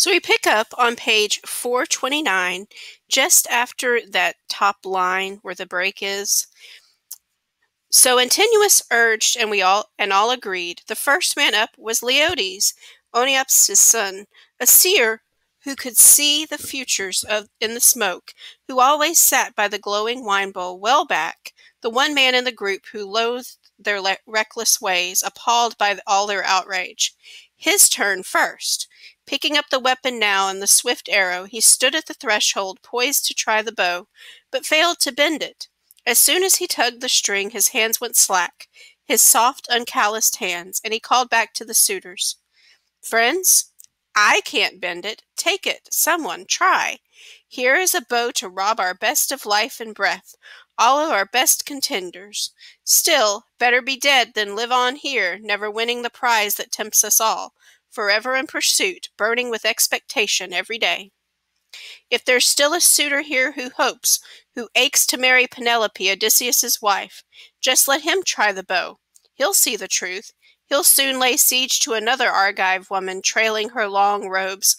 So we pick up on page 429, just after that top line where the break is. So Antinous urged, and we all and all agreed. The first man up was Leodes, Oenops' son, a seer who could see the futures of in the smoke, who always sat by the glowing wine bowl well back, the one man in the group who loathed their le- reckless ways, appalled by all their outrage. His turn first. Picking up the weapon now and the swift arrow, he stood at the threshold, poised to try the bow, but failed to bend it. As soon as he tugged the string, his hands went slack, his soft, uncalloused hands, and he called back to the suitors. Friends, I can't bend it. Take it, someone, try. Here is a bow to rob our best of life and breath, all of our best contenders. Still, better be dead than live on here, never winning the prize that tempts us all forever in pursuit, burning with expectation every day. If there's still a suitor here who hopes, who aches to marry Penelope, Odysseus's wife, just let him try the bow. He'll see the truth. He'll soon lay siege to another Argive woman, trailing her long robes,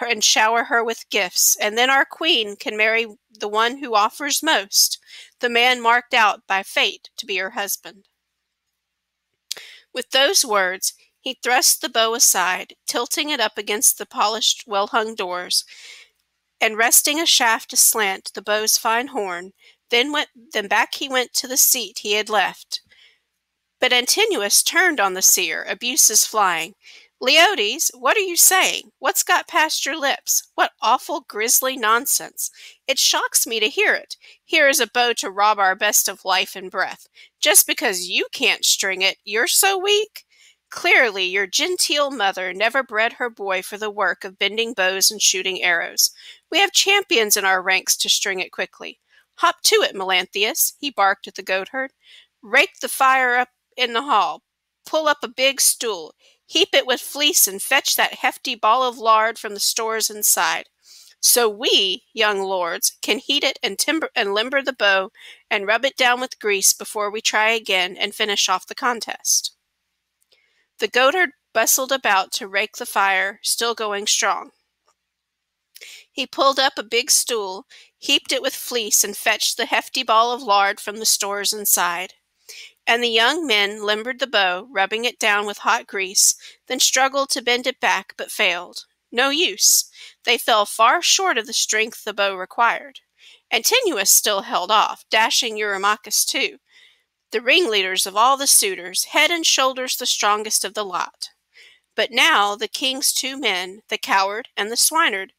and shower her with gifts, and then our queen can marry the one who offers most, the man marked out by fate to be her husband. With those words, he thrust the bow aside, tilting it up against the polished, well hung doors, and resting a shaft aslant the bow's fine horn. Then went then back he went to the seat he had left. But Antinous turned on the seer, abuses flying. Leodes, what are you saying? What's got past your lips? What awful, grisly nonsense! It shocks me to hear it. Here is a bow to rob our best of life and breath. Just because you can't string it, you're so weak? Clearly, your genteel mother never bred her boy for the work of bending bows and shooting arrows. We have champions in our ranks to string it quickly. Hop to it, Melanthius, he barked at the goatherd. Rake the fire up in the hall. Pull up a big stool. Heap it with fleece and fetch that hefty ball of lard from the stores inside. So we, young lords, can heat it and timber and limber the bow and rub it down with grease before we try again and finish off the contest. The goatherd bustled about to rake the fire, still going strong. He pulled up a big stool, heaped it with fleece, and fetched the hefty ball of lard from the stores inside. And the young men limbered the bow, rubbing it down with hot grease, then struggled to bend it back, but failed. No use. They fell far short of the strength the bow required. Antinous still held off, dashing Eurymachus too, the ringleaders of all the suitors, head and shoulders the strongest of the lot. But now the king's two men, the cowherd and the swineherd,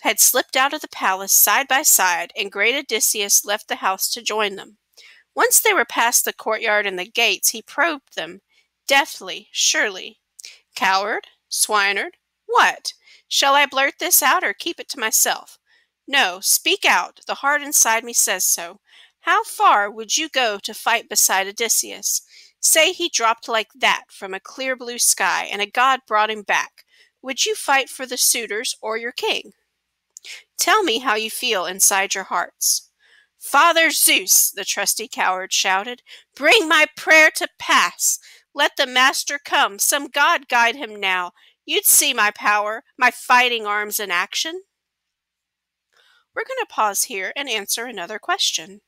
had slipped out of the palace side by side, and great Odysseus left the house to join them. Once they were past the courtyard and the gates, he probed them, deftly, surely. Cowherd? Swineherd? What? Shall I blurt this out or keep it to myself? No, speak out. The heart inside me says so. How far would you go to fight beside Odysseus? Say he dropped like that from a clear blue sky and a god brought him back. Would you fight for the suitors or your king? Tell me how you feel inside your hearts. Father Zeus, the trusty cowherd shouted, bring my prayer to pass. Let the master come, some god guide him now. You'd see my power, my fighting arms in action. We're going to pause here and answer another question.